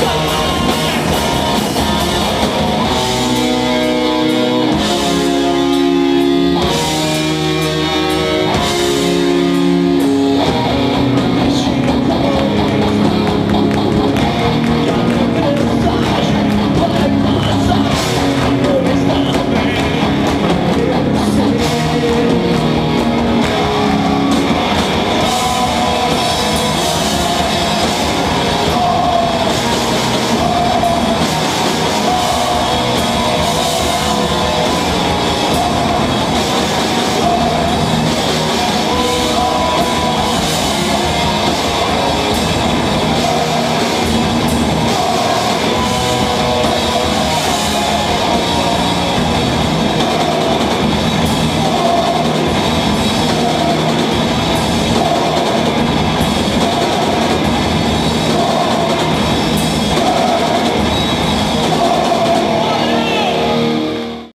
someone